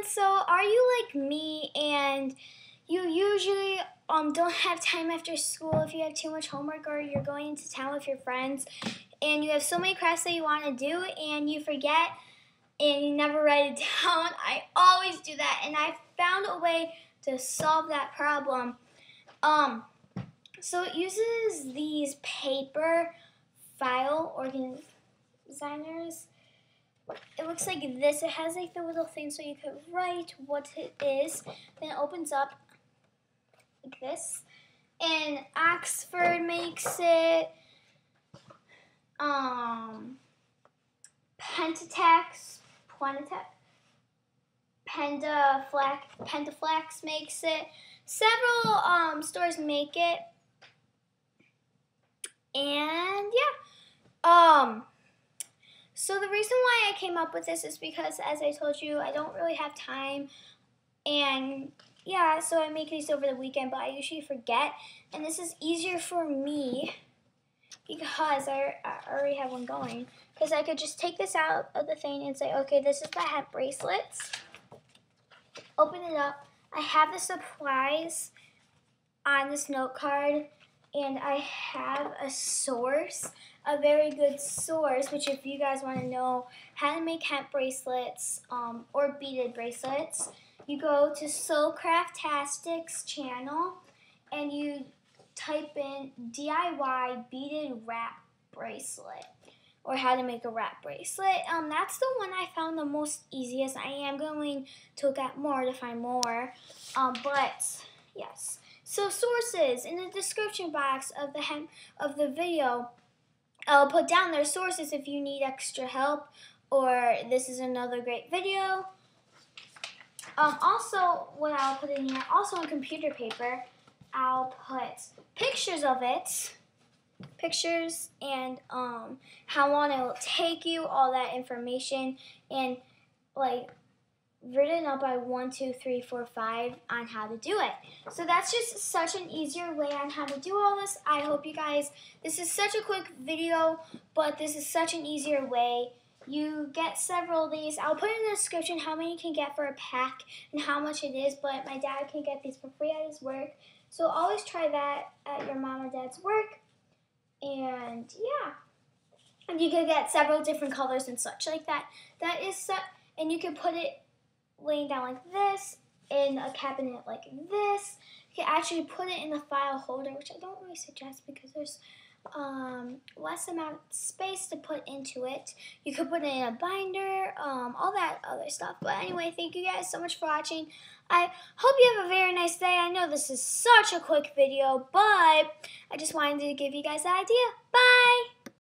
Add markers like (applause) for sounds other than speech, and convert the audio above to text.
everyone. So, are you like me and you usually um don't have time after school if you have too much homework or you're going into town with your friends and you have so many crafts that you want to do and you forget and you never (laughs) write it down? I always do that and I found a way to solve that problem. Um so it uses these paper file organizers it looks like this. It has like the little thing so you could write what it is. Then it opens up like this. And Oxford makes it. Um, Pentatex, Plantex, Pendaflex, Pentaflex makes it. Several um, stores make it. And yeah. Um, so the reason why I came up with this is because, as I told you, I don't really have time, and yeah, so I make these over the weekend, but I usually forget, and this is easier for me because I, I already have one going, because I could just take this out of the thing and say, okay, this is the hemp bracelets, open it up, I have the supplies on this note card, and I have a source, a very good source, which if you guys want to know how to make hemp bracelets um, or beaded bracelets, you go to Soulcraftastic's channel and you type in DIY beaded wrap bracelet or how to make a wrap bracelet. Um, that's the one I found the most easiest. I am going to look at more to find more, um, but yes. So sources in the description box of the hem of the video, I'll put down their sources if you need extra help or this is another great video. Um, also, what I'll put in here, also on computer paper, I'll put pictures of it, pictures and um, how long it will take you, all that information, and like written up by one, two, three, four, five on how to do it. So that's just such an easier way on how to do all this. I hope you guys, this is such a quick video, but this is such an easier way. You get several of these. I'll put in the description how many you can get for a pack and how much it is, but my dad can get these for free at his work. So always try that at your mom or dad's work. And yeah. And you can get several different colors and such like that. That is so, and you can put it laying down like this in a cabinet like this. You can actually put it in a file holder, which I don't really suggest because there's um, less amount of space to put into it. You could put it in a binder, um, all that other stuff. But anyway, thank you guys so much for watching. I hope you have a very nice day. I know this is such a quick video, but I just wanted to give you guys that idea. Bye!